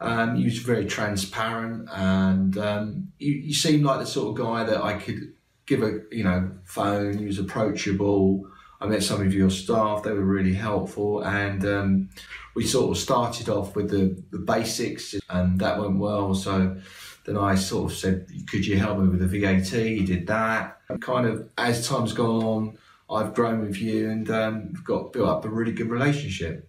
Um, he was very transparent, and um, you, you seemed like the sort of guy that I could give a you know phone. He was approachable. I met some of your staff; they were really helpful, and um, we sort of started off with the, the basics, and that went well. So then I sort of said, "Could you help me with the VAT?" He did that. Kind of as time's gone on, I've grown with you, and um, got built up a really good relationship.